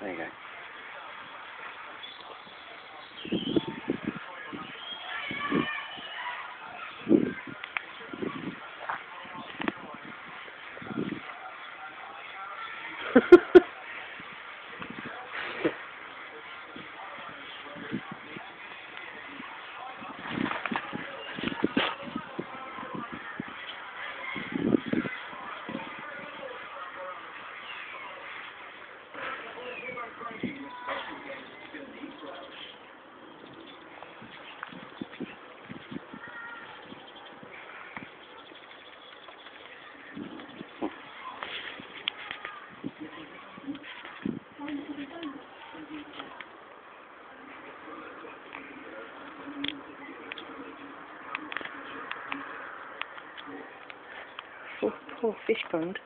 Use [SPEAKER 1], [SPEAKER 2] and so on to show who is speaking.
[SPEAKER 1] There you go.
[SPEAKER 2] Poor, poor fish pond.